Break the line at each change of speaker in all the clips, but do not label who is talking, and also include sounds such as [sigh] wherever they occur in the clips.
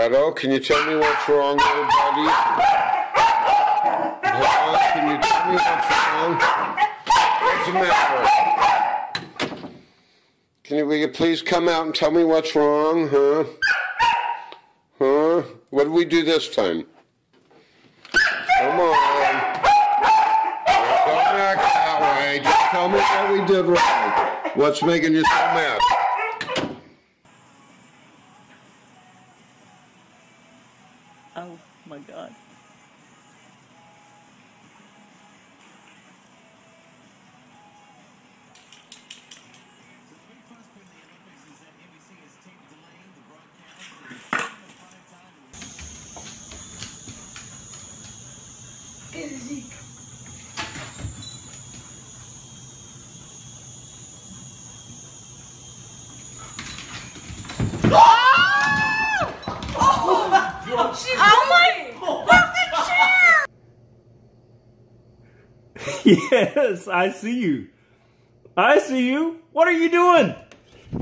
Shadow, can you tell me what's wrong, little buddy? Shadow, can you tell me what's wrong? What's the matter? Can you, will you please come out and tell me what's wrong, huh? Huh? What did we do this time? Come on. Don't act that way. Just tell me what we did wrong. What's making you so mad?
Yes, I see you. I see you. What are you doing?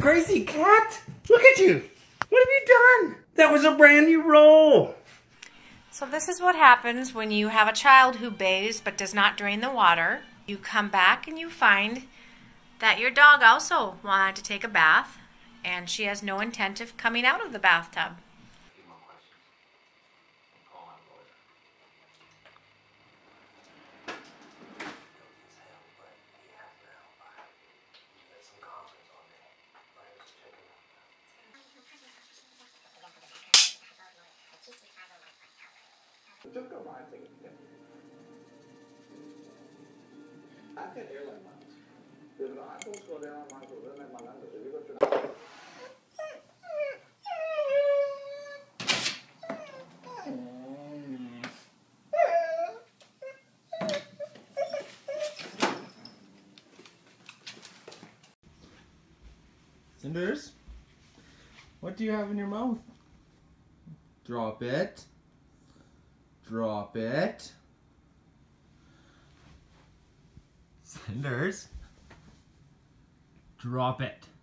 Crazy cat? Look at you. What have you done? That was a brand new roll.
So this is what happens when you have a child who bathes but does not drain the water. You come back and you find that your dog also wanted to take a bath and she has no intent of coming out of the bathtub.
Do you have in your mouth? Drop it. Drop it. Cinders. Drop it.
It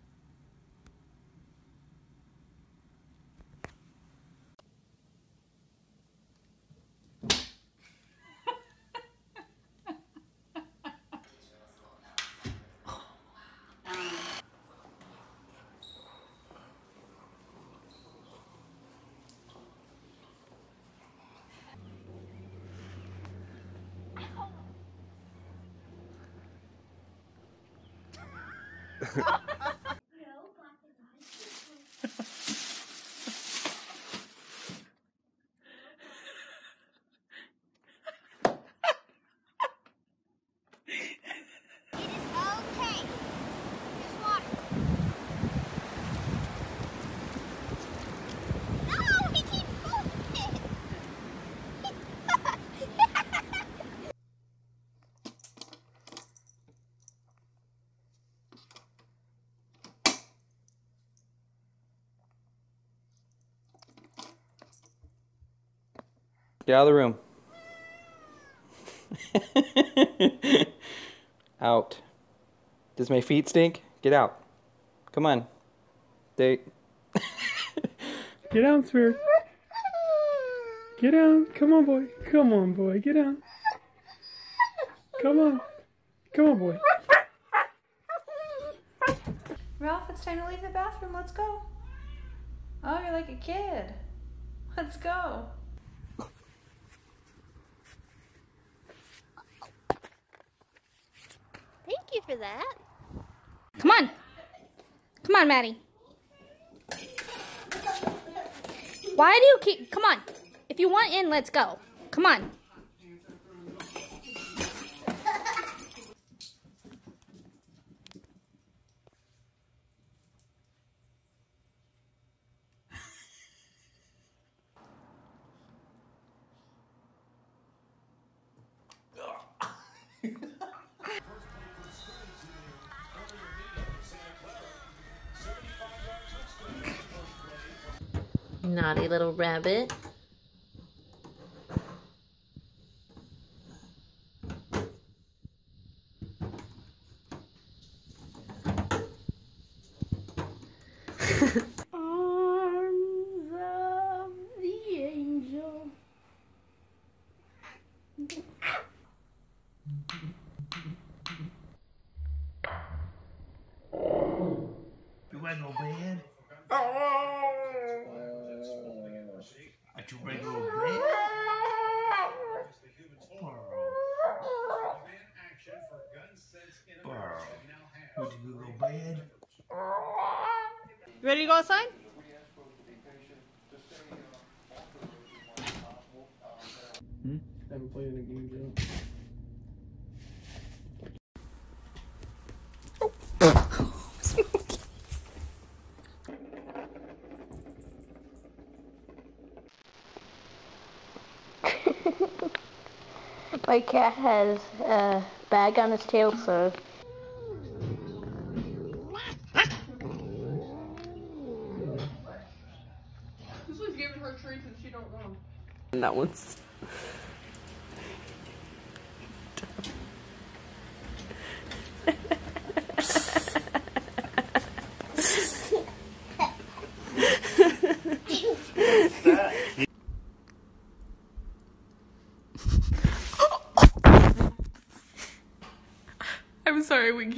Get out of the room. [laughs] out. Does my feet stink? Get out. Come on. They.
Get out, Spirit. Get out. Come on, boy. Come on, boy. Get out. Come on. Come on, boy.
Ralph, it's time to leave the bathroom. Let's go. Oh, you're like a kid. Let's go.
Thank you for that.
Come on. Come on, Maddie. Why do you keep... Come on. If you want in, let's go. Come on.
Naughty little rabbit.
Arms of the angel.
You want no bed? Are you ready to go to bed? Burrow. Would you go to bed?
You ready to go outside?
Haven't played any games yet.
My cat has a bag on his tail, so
This was giving her treats and she don't know.
And that one's.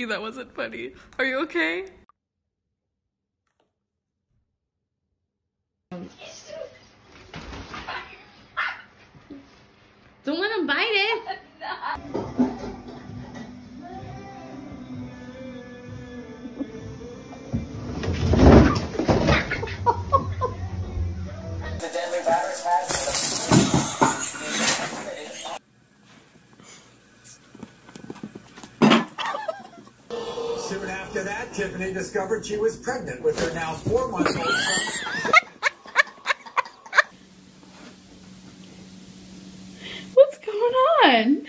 That wasn't funny. Are you okay?
Discovered she was pregnant with her now four-month-old son.
What's going on?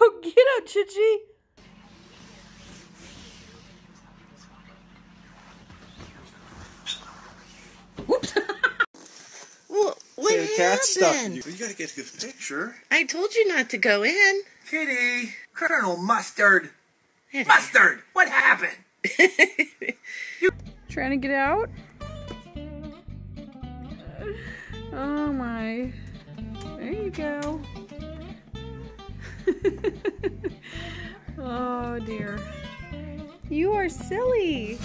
oh, get out, Chichi.
What, what
The cat's stuck.
happened?
You gotta get a good picture.
I told you not to go in.
Kitty, Colonel Mustard. Mustard, what happened? [laughs]
You trying to get out? Oh my. There you go. [laughs] oh dear. You are silly.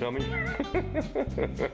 You
rubbing [laughs] your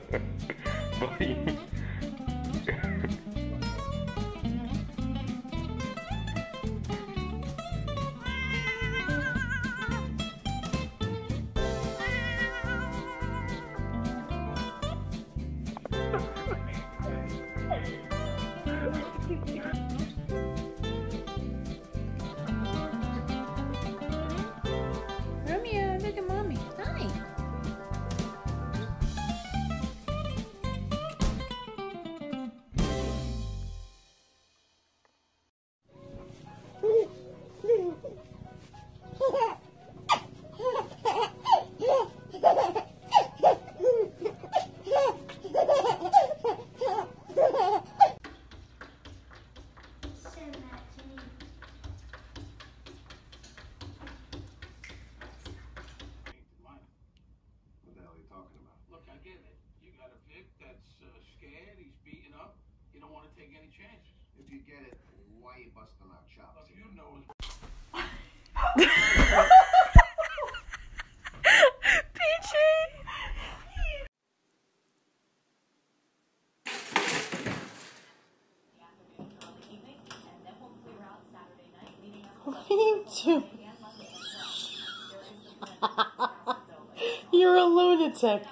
lunatic.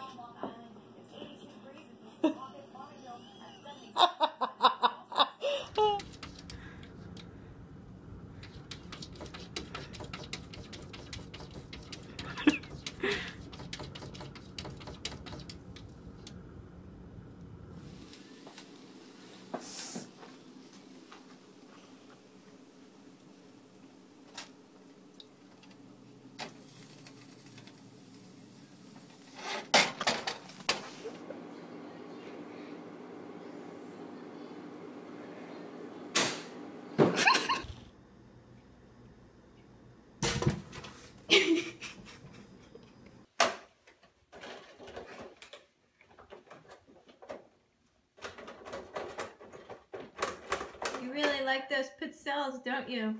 You really like those pizzelles, don't you?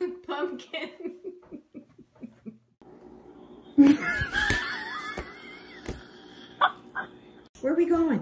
[laughs] Pumpkin.
Where are we going?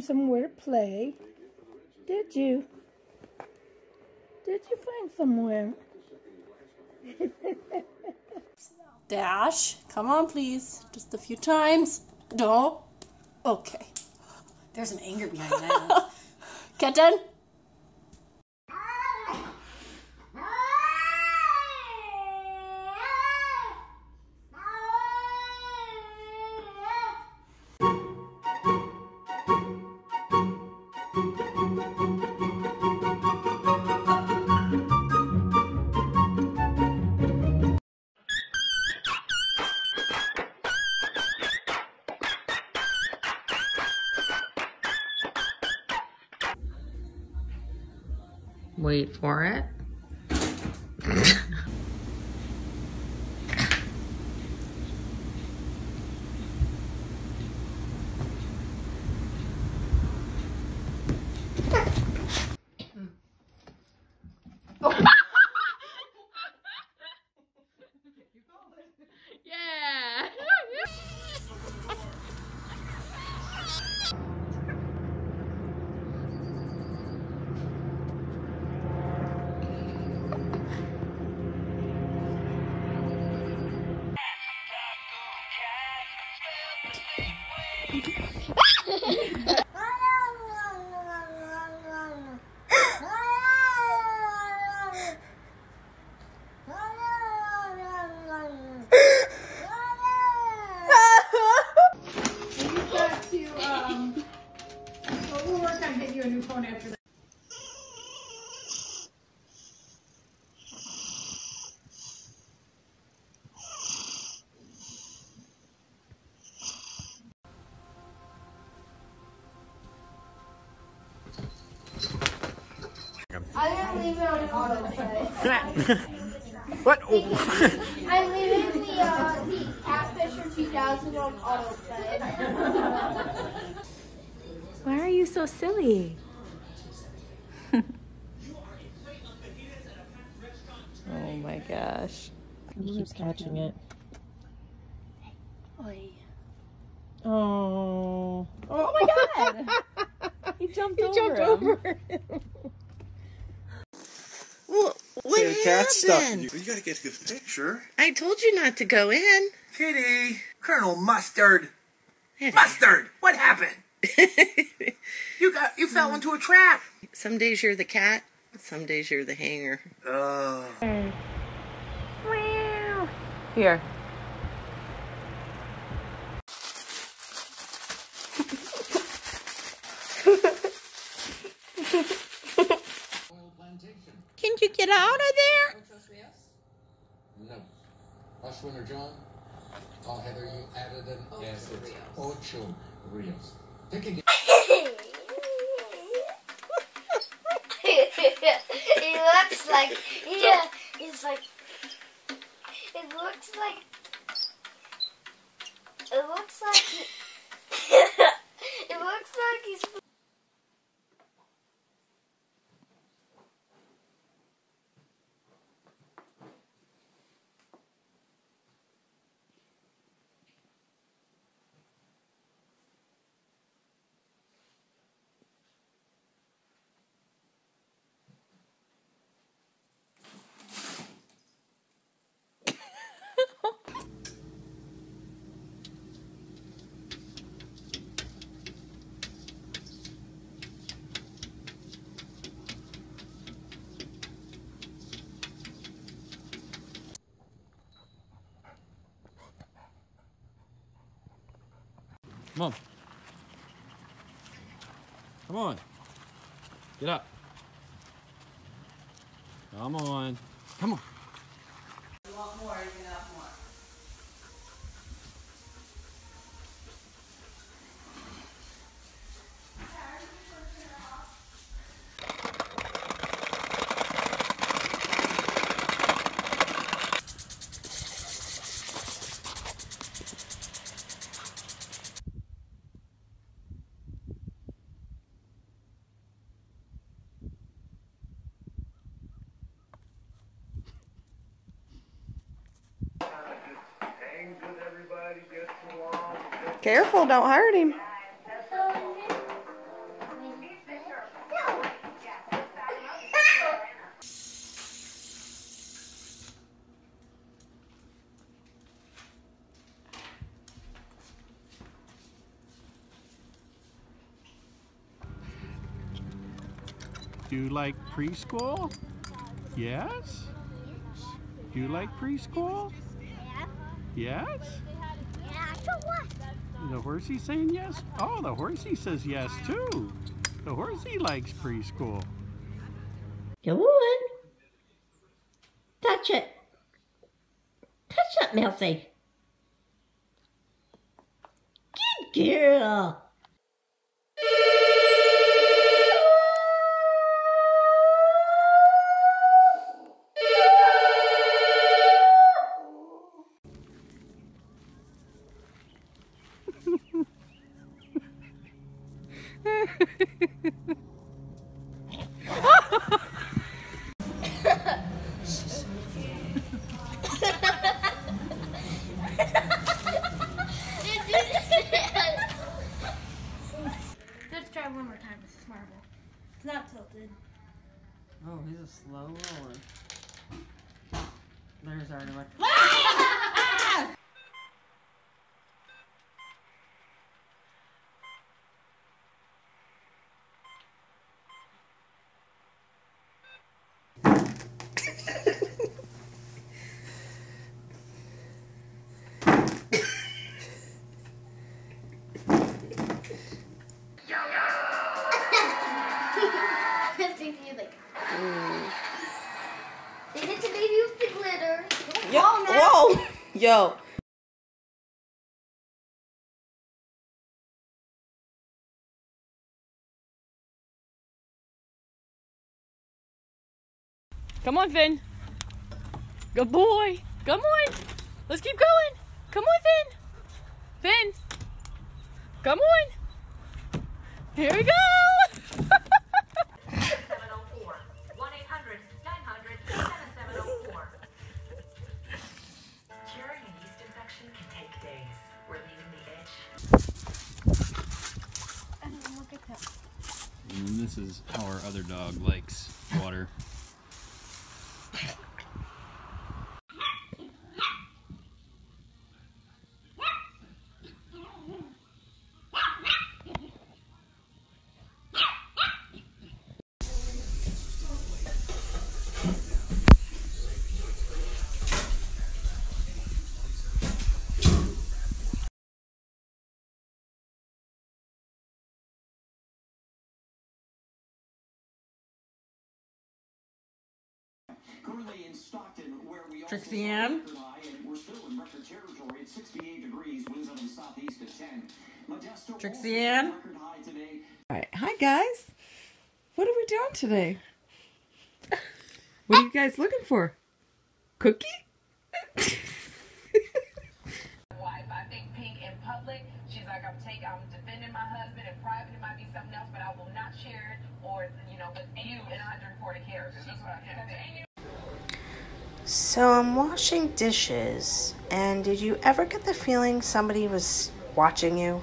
Somewhere to play? Did you? Did you find somewhere? [laughs]
Dash, come on, please. Just a few times. Don't. Okay.
There's an anger behind that. [laughs]
Kitten.
Wait for it.
I'm gonna leave it on autoplay. [laughs]
what?
I'm leaving the uh, [laughs] the Catfisher 2000 on autoplay.
Why are you so silly? [laughs] oh my gosh.
He keeps catching it.
Oi.
Oh.
Oh my god! he jumped
He
over
jumped
him.
over
Well, what
See, the cat You, you gotta get a good picture.
I told you not to go in.
Kitty, Colonel Mustard. Mustard, what happened? [laughs] you got you fell into a trap.
Some days you're the cat, some days you're the hanger.
Oh.
Here. [laughs] [laughs]
Can you get out of there?
No. Rush Winter John, I'll Heather you added an yes, it's Ocho Rios. Take a [laughs]
he looks like yeah. He's like it looks like it looks like [laughs] it looks like he's.
Come on. Come on. Get up. Come on. Come on.
Careful, don't hurt him.
Do you like preschool? Yes? Do you like preschool? Yes? The horsey saying yes? Oh, the horsey says yes too. The horsey likes preschool.
Come on. Touch it. Touch that, Milty.
Yo.
Come on, Finn. Good boy. Come on. Let's keep going. Come on, Finn. Finn. Come on. Here we go.
And this is how our other dog likes water.
Currently in Stockton, where we also
Trixie Ann?
and we're still in record territory at 68 degrees, winds out of the southeast at 10. Modesto
Trixie Ann?
record high today.
All right, hi guys. What are we doing today? [laughs] What are you guys looking for? Cookie? [laughs]
wife. I think Pink in public, she's like, I'm taking, I'm defending my husband. In private, it might be something else, but I will not share it or, you know, with you in 140 characters. That's what I can
So I'm washing dishes, and did you ever get the feeling somebody was watching you?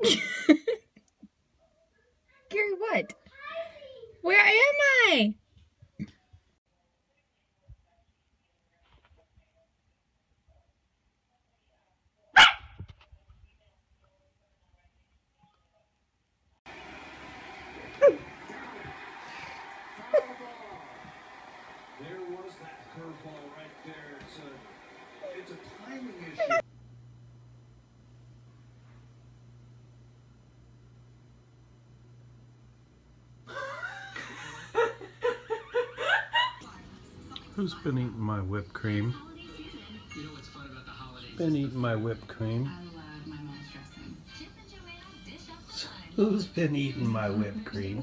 [laughs]
Gary, what? Where am I?
There was that curveball right there. It's a, it's a timing issue.
Who's been eating my whipped cream? Been eating my whipped cream? Who's been eating my whipped cream?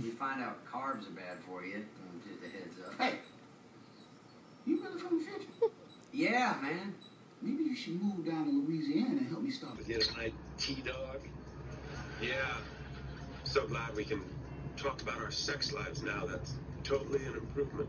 You find out carbs are bad for you, and just a heads up.
Hey, you really from the future?
Yeah, man.
Maybe you should move down to Louisiana and help me start.
Get my T-Dog. Yeah. So glad we can talk about our sex lives now. That's totally an improvement.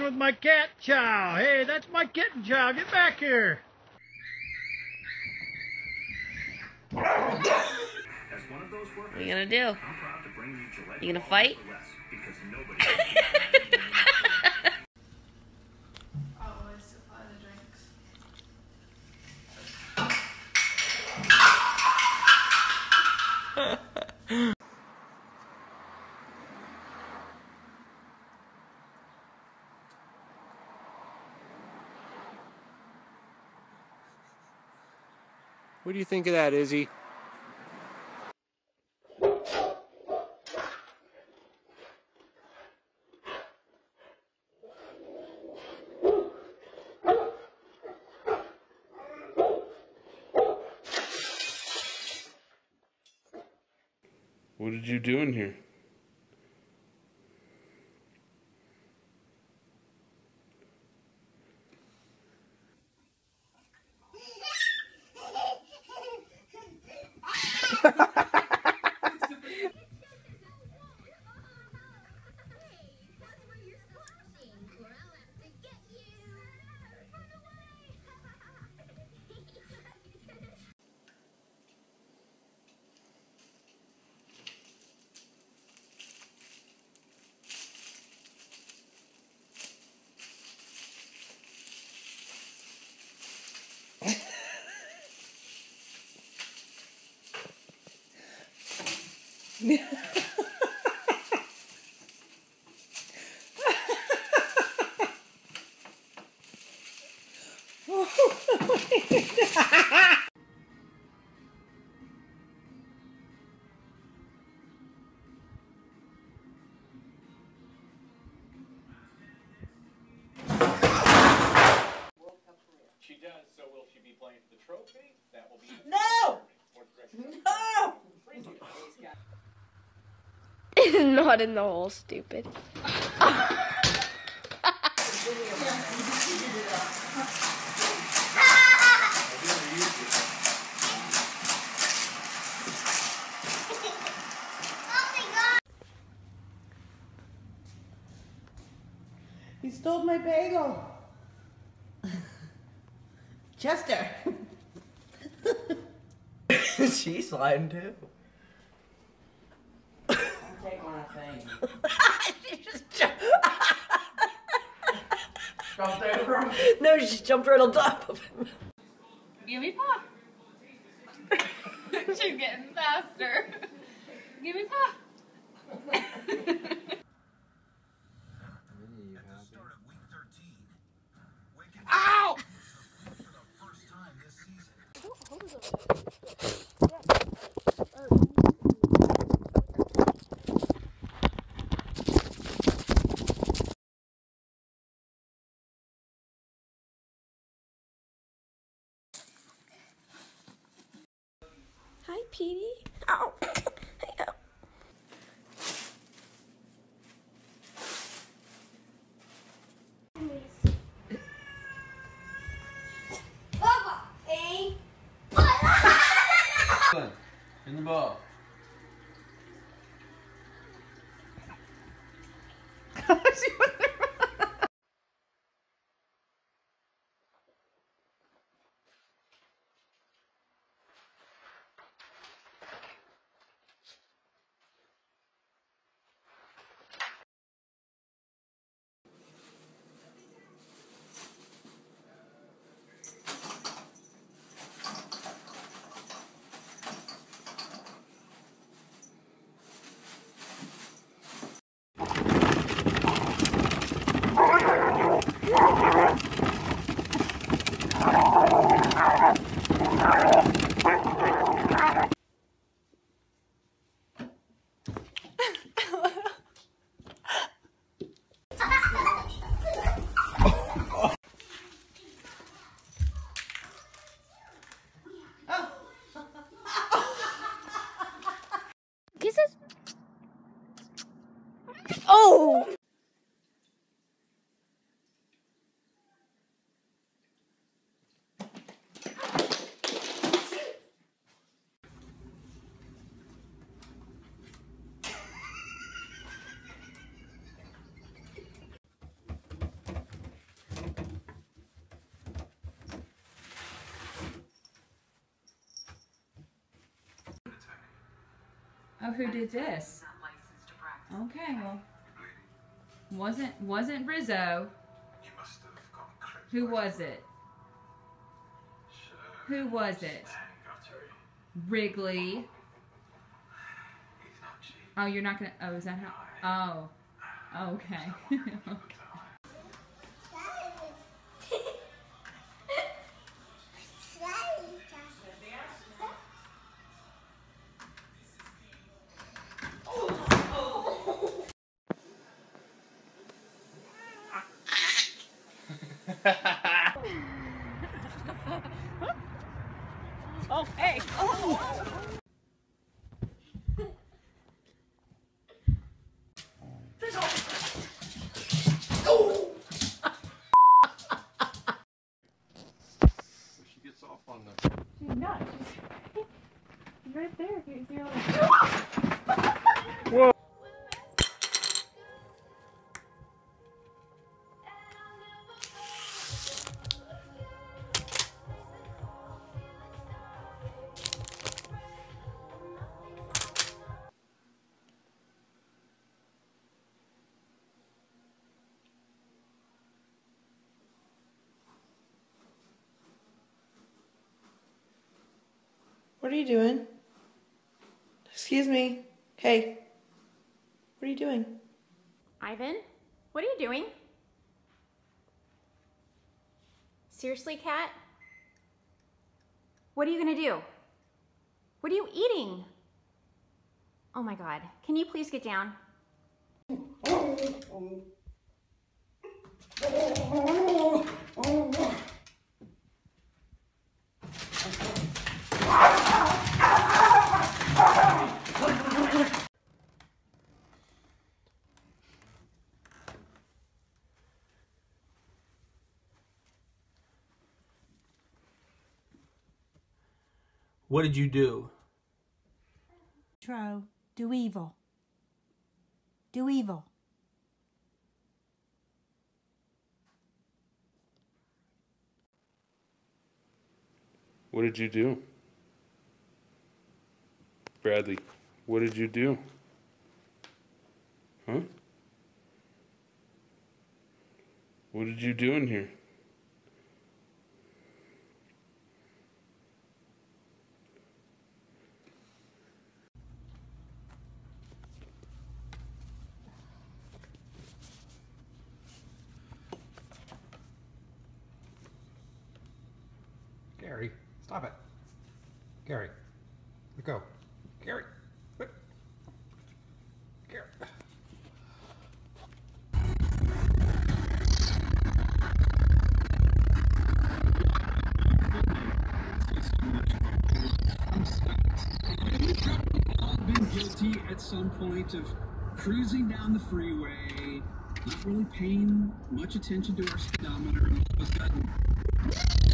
Where with my cat chow? Hey, that's my kitten chow. Get back here.
What are you gonna do? You gonna fight? [laughs]
What do you think of that, Izzy?
What did you do in here?
She does, so will she be playing for the trophy? That will be.
No! No!
It's [laughs] not in the hole, stupid.
Stole my bagel. [laughs] Chester. [laughs]
She's sliding too.
Take my thing. [laughs]
she just jumped.
Jumped over him?
No, she just jumped right on top of him.
Give me paw. She's getting faster. Give me paw.
Ow!
Hi, Petey. Ow.
Who did this? Okay, well, wasn't wasn't Rizzo. Who was it? Who was it? Wrigley. Oh, you're not gonna. Oh, is that how? Oh, okay. [laughs] okay.
What are you doing? Excuse me. Hey. What are you doing?
Ivan, what are you doing? Seriously, cat? What are you gonna do? What are you eating? Oh my god. Can you please get down? Oh, oh, oh.
What did you do?
Tro, do evil. Do evil.
What did you do? Bradley, what did you do? Huh? What did you do in here?
Gary, stop it. Gary, let go. Gary. Gary.
guilty at some point of cruising down the freeway, not really paying much attention to our speedometer, and all of a sudden,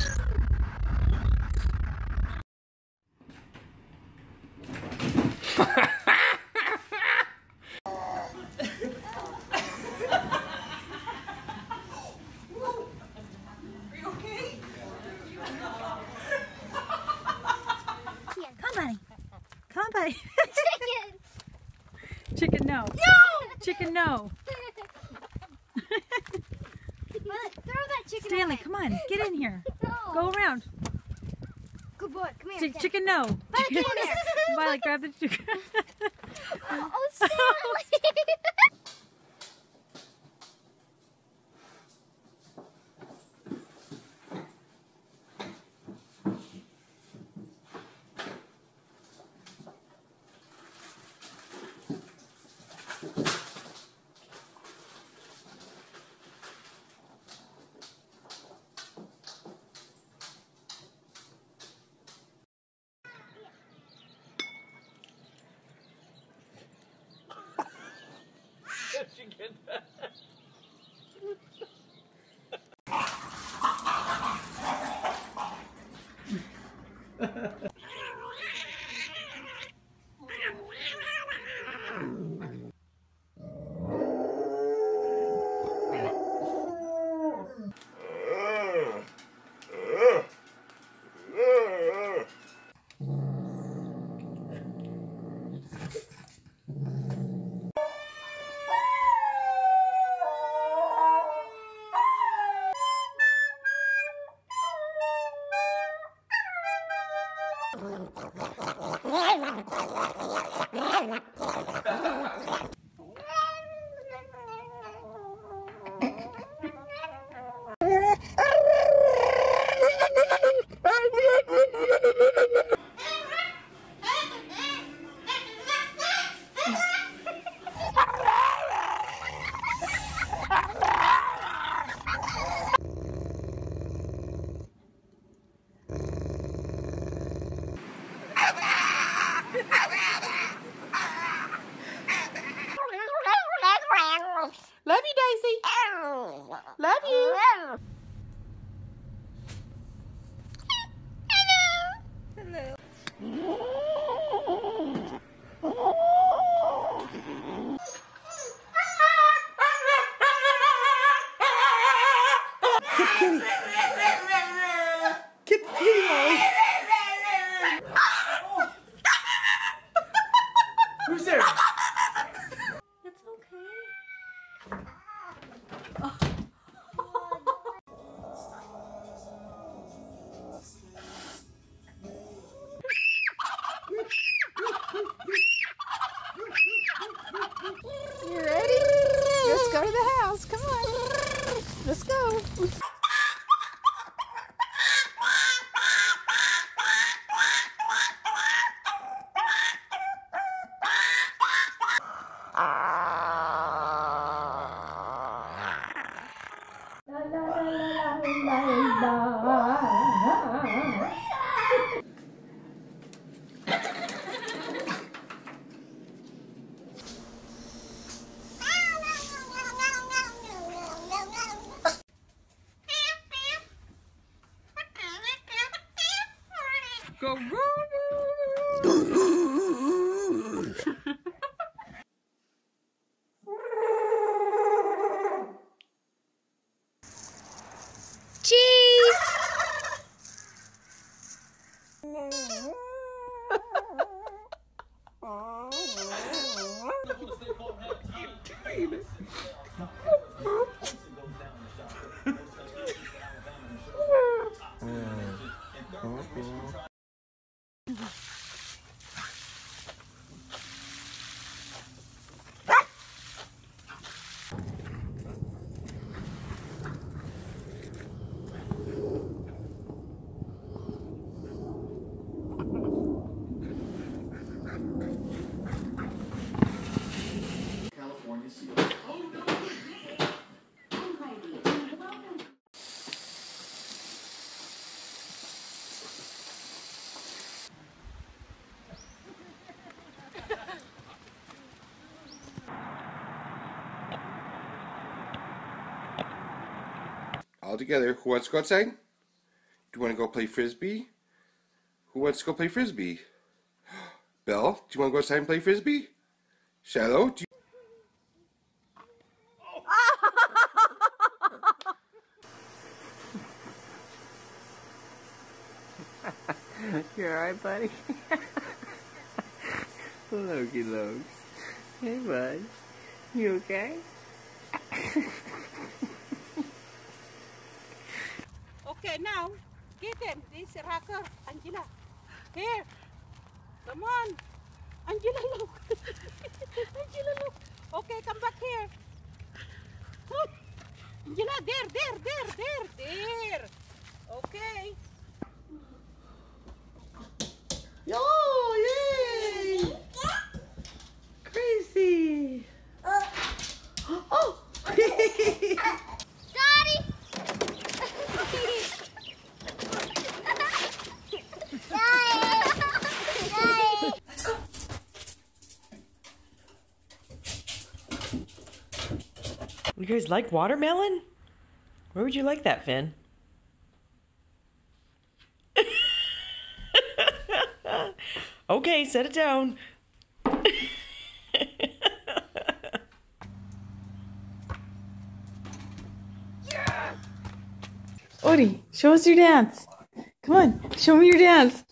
な
るほど
なるほど
なる
ほどなるほ
どなるほ
どな
るほ
どなるほどなるほどなる
ほ
ど
California
All together. Who wants to go outside? Do you want to go play frisbee? Who wants to go play frisbee? [gasps] Belle, do you want to go outside and play frisbee? Shadow, do you [laughs]
You alright, buddy? [laughs] Looky lokes. Hey, bud. You? Okay,
Rocker. Angela. Here. Come on. Angela, look. [laughs] Angela, look. Okay, come back here. Oh, Angela, there, there, there, there, there. Okay. Like watermelon? Where would you like that, Finn? [laughs] okay, set it down. [laughs] yeah!
Odie, show us your dance. Come on, show me your dance.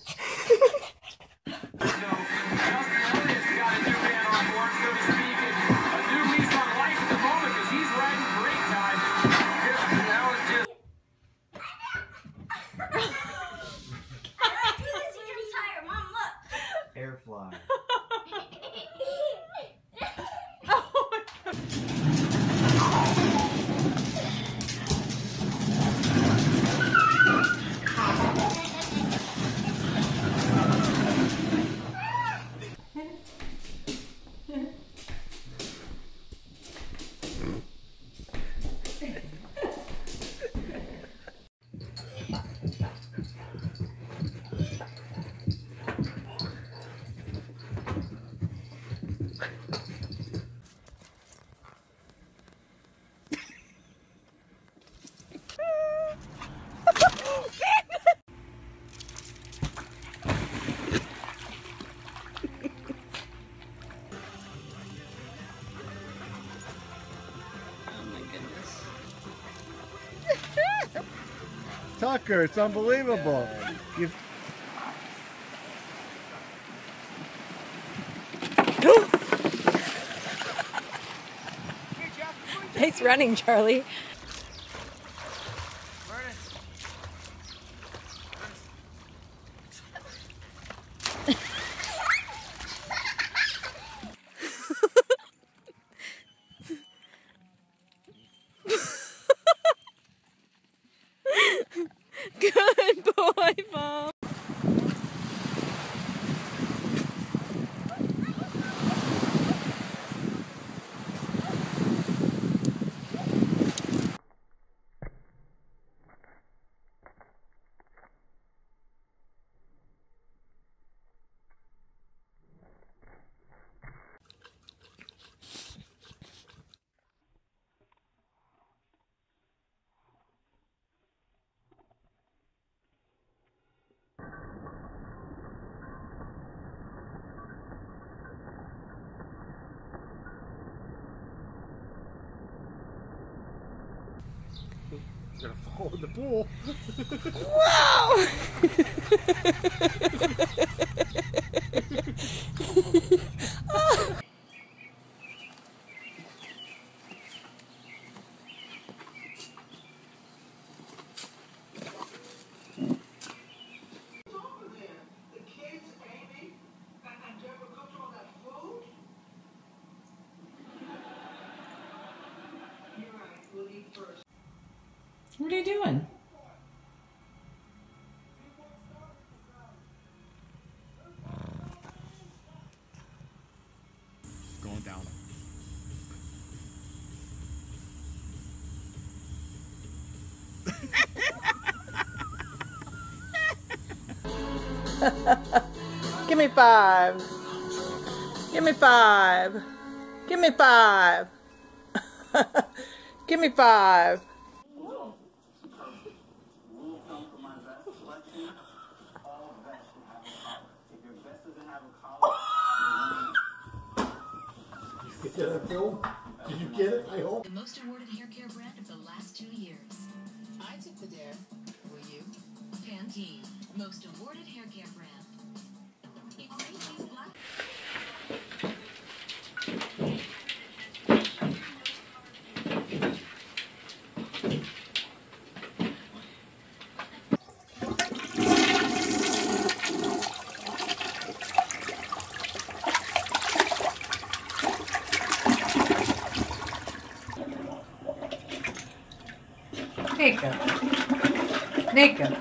It's unbelievable. You
Nice running, Charlie. Good boy, Mom.
You're gonna fall [laughs] in the pool.
What [laughs] [laughs]
Give me five. Give me five. Give me five. [laughs] Give me five.
Nika. Nika.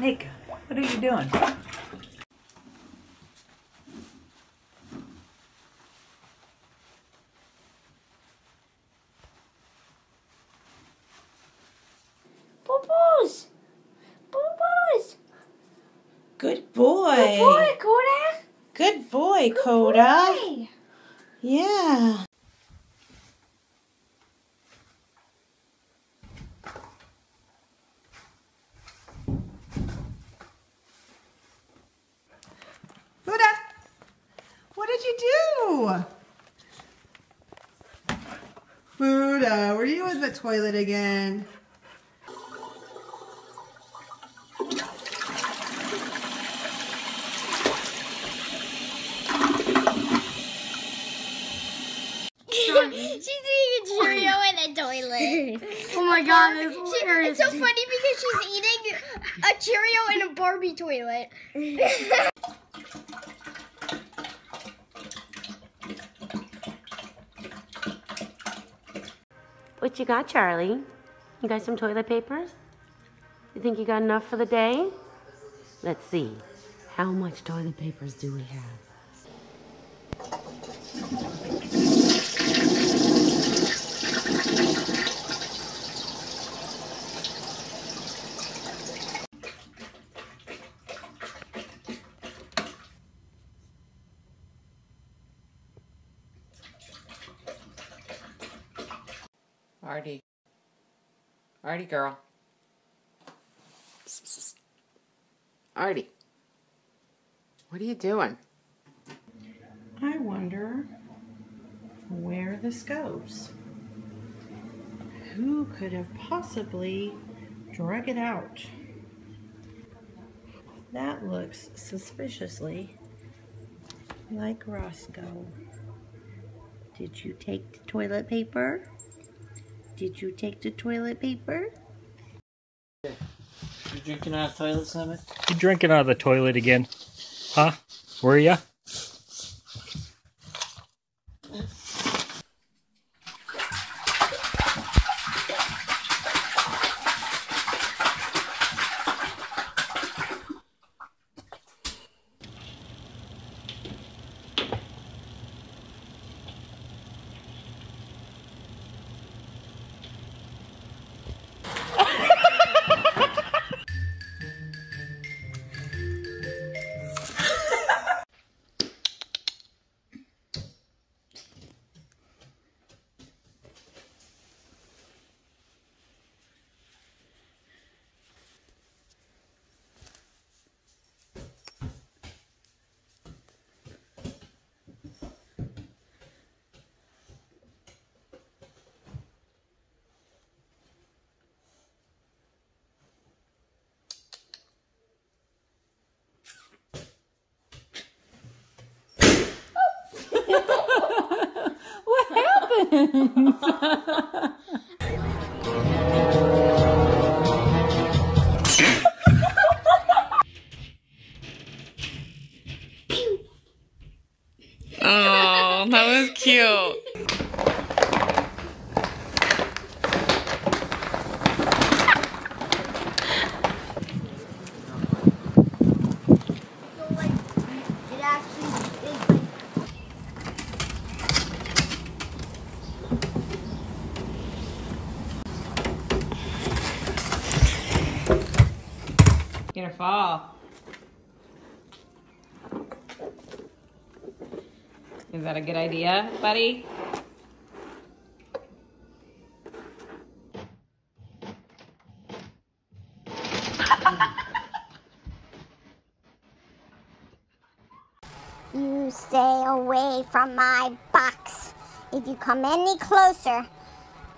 Nika, what are you doing?
Boo-boos. Boo-boos.
Good boy.
Good boy, Coda.
Good boy,
Good
Coda.
boy.
Yeah.
you? Buddha, were you in the toilet again?
She's eating a Cheerio in a toilet.
Oh my God, it's
She- it's so funny because she's eating a Cheerio in a Barbie toilet.
What you got, Charlie? You got some toilet papers? You think you got enough for the day? Let's see. How much toilet papers do we have?
Artie girl. Artie. What are you doing?
I wonder where this goes. Who could have possibly drug it out? That looks suspiciously like Roscoe. Did you take the toilet paper? Did you take the toilet paper?
You drinking out of the toilet, Summit?
You drinking out of the toilet again? Huh? Were ya?
Is
that a good idea, buddy?
You stay away from my box. If you come any closer,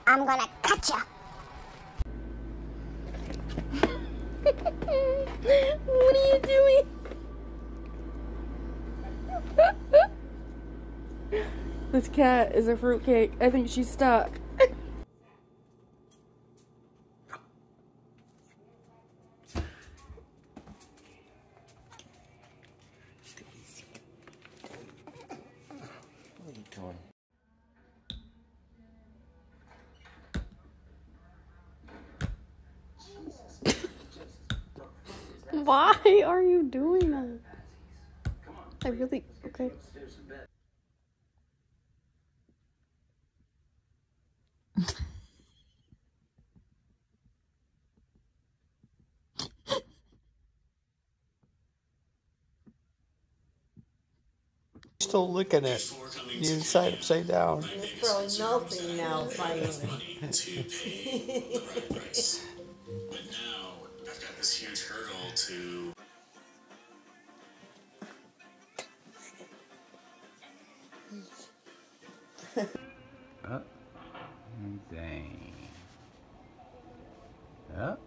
I'm gonna cut you. [laughs]
what are you doing? [laughs] this cat is a fruitcake. I think she's stuck.
What are you doing?
Why are you doing that? I really okay.
Still looking at the inside upside down.
It's probably melting now, finally.
But now I've got this huge hurdle to.
Up. And down. Up.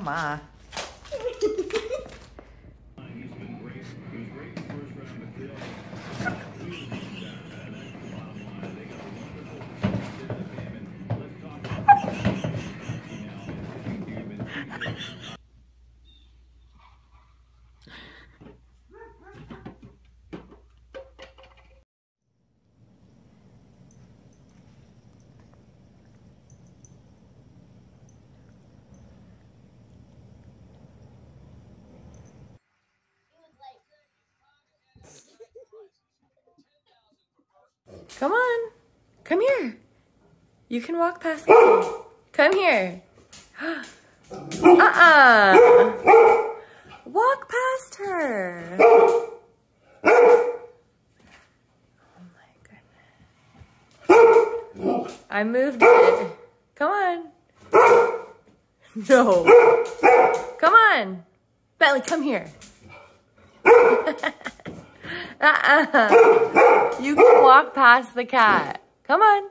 Oh my.
Come on. Come here. You can walk past me. Come here. [gasps] Uh-uh. Walk past her. Oh I moved it. Come on. No. Come on. Bentley, come here. [laughs] uh-uh. You can walk past the cat. Come on.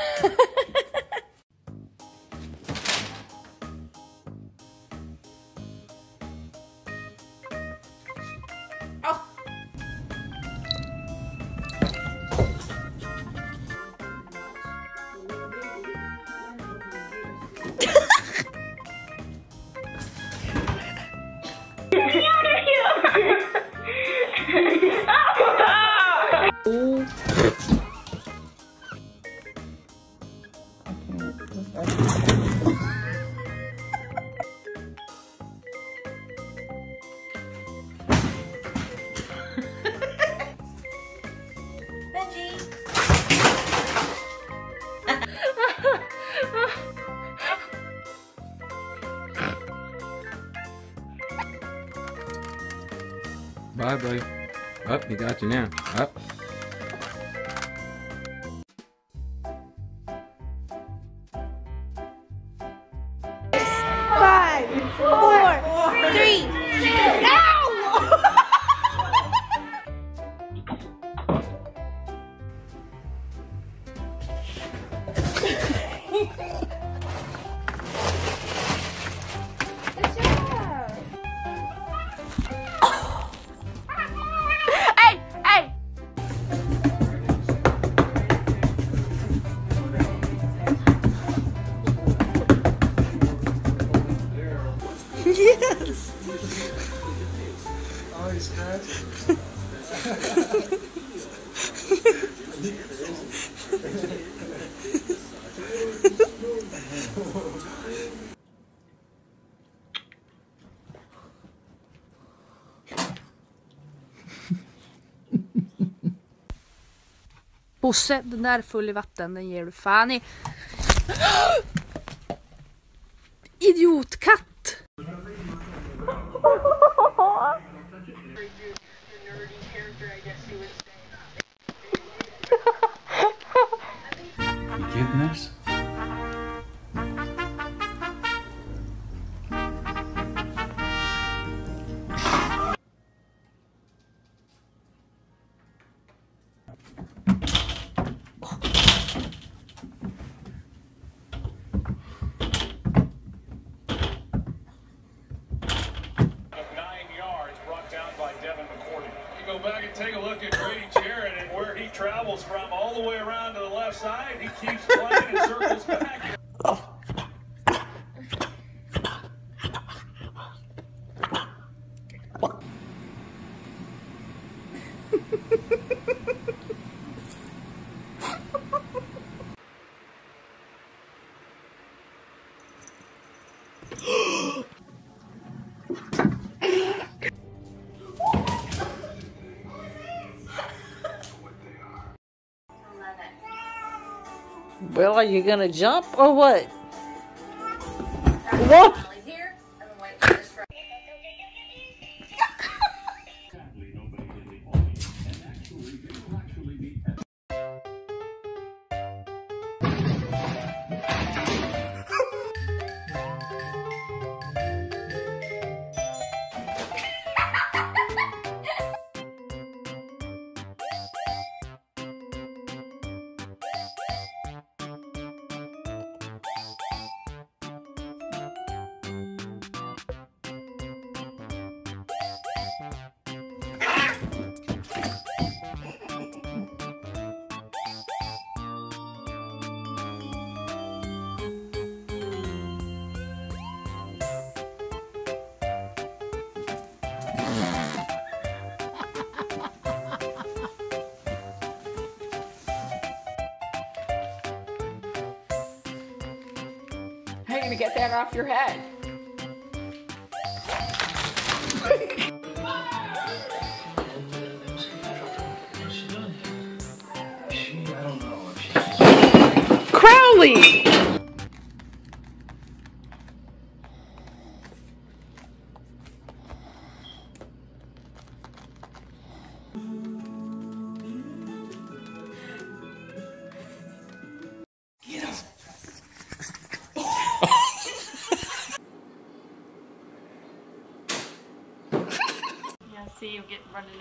Bye, buddy. Up, he got you now. Up.
Five,
Bosse, den där är full i vatten. Den ger du fan i. [gasps]
Idiot!
Well, are you gonna jump or what? What?
your head.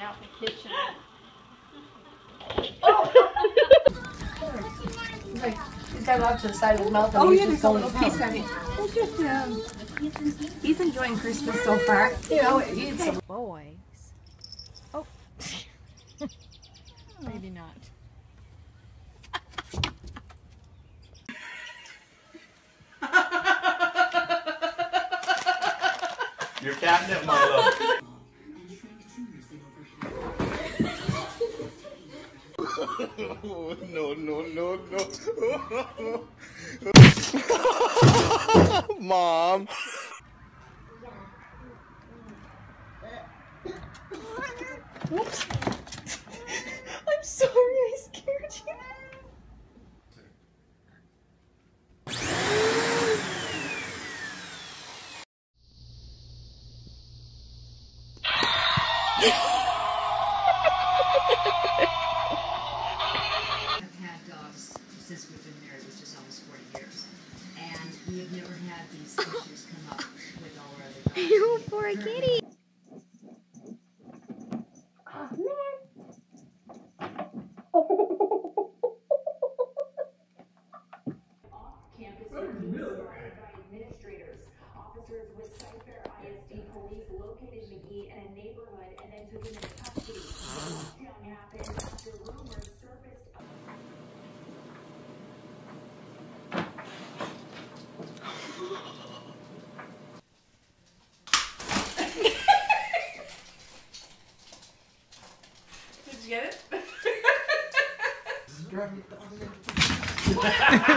hanging out in the kitchen. oh! [laughs]
He's got off to the side of his mouth.
Oh, yeah, there's a little piece of it.
It's just, um, he's enjoying Christmas so far. You know, it's a
boy. Oh,
no, no, no, no. [laughs] Mom.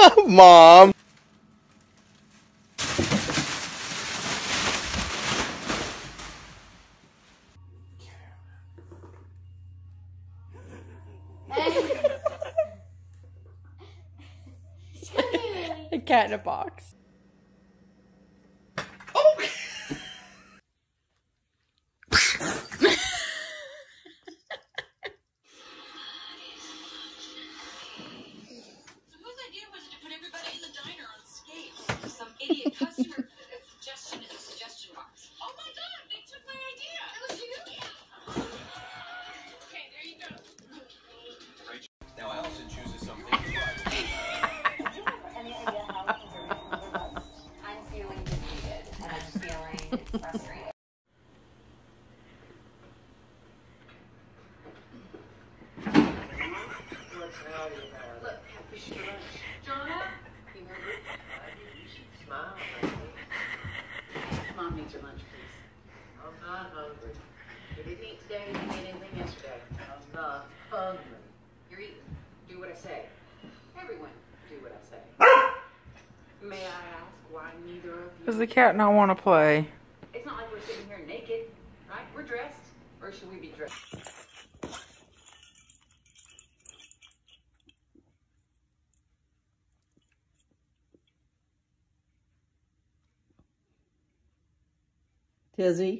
[laughs] Mom.
cat
and I
want to play.
It's not like we're sitting here naked, right? We're dressed. Or should we be dressed?
Tizzy.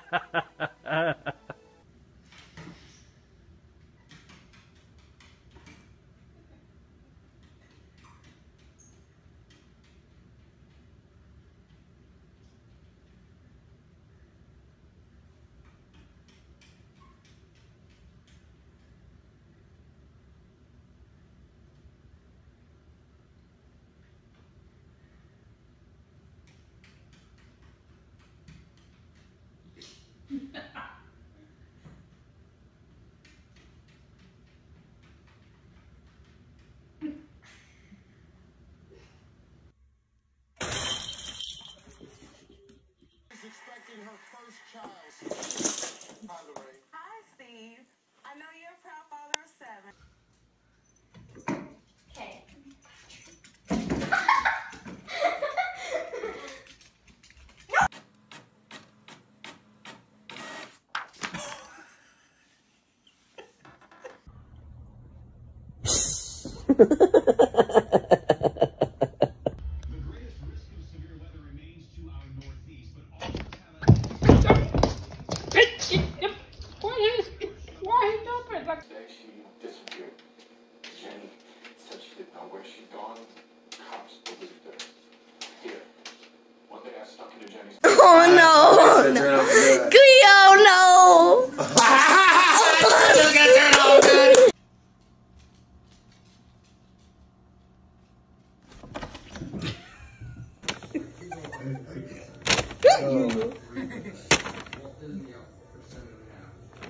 her first child. Hi, Lorraine.
Hi, Steve. I know you're a proud father of seven.
Okay.
Ha ha
ha.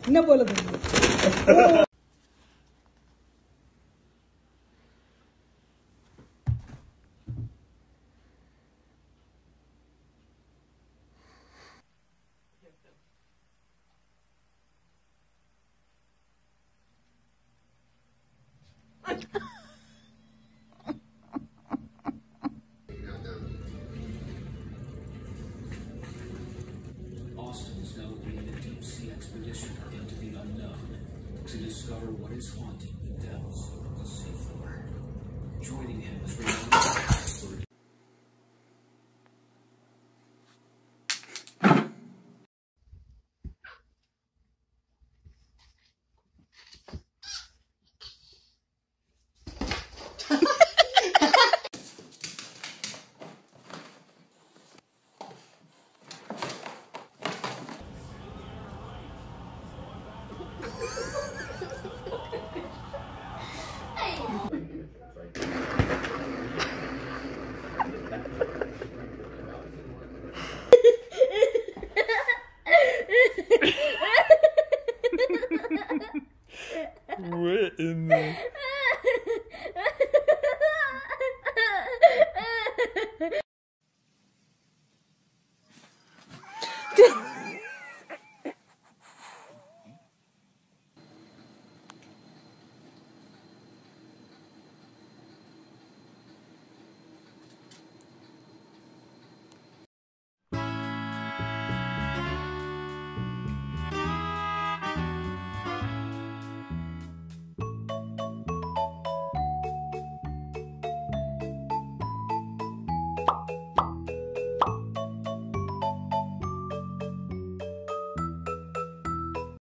என்ன போல